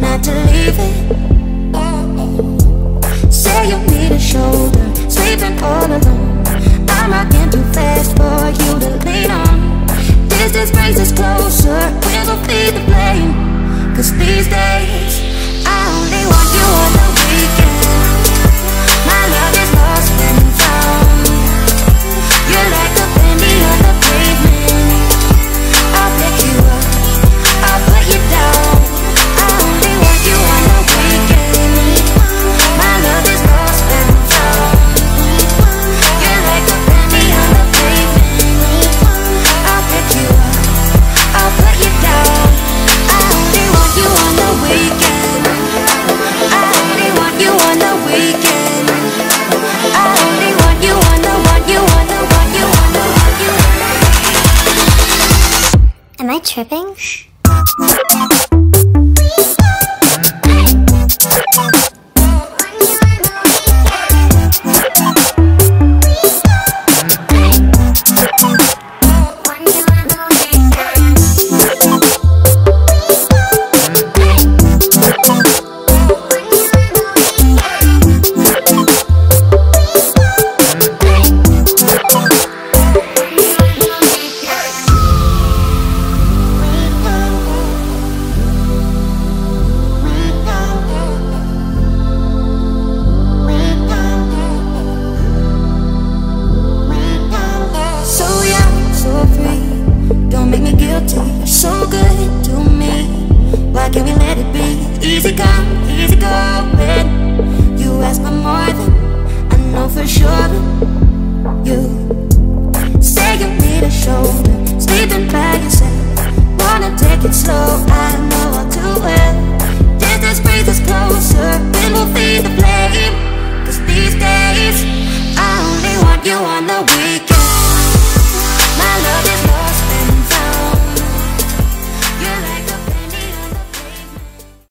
not to leave it. Say you need a shoulder, sleeping all alone. I'm not tripping?